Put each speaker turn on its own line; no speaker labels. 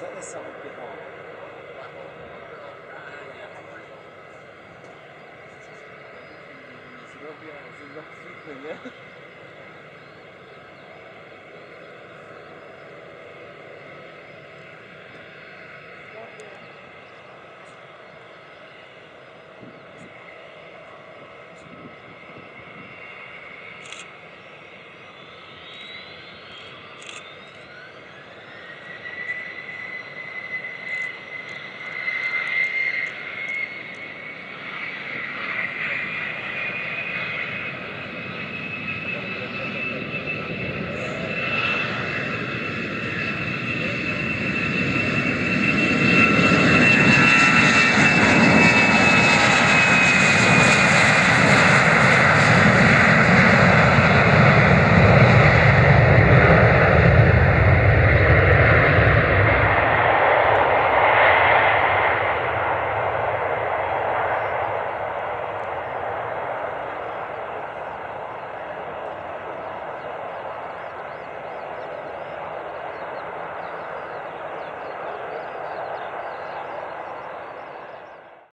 też sam odpiechałem. Nie zrobię, nie?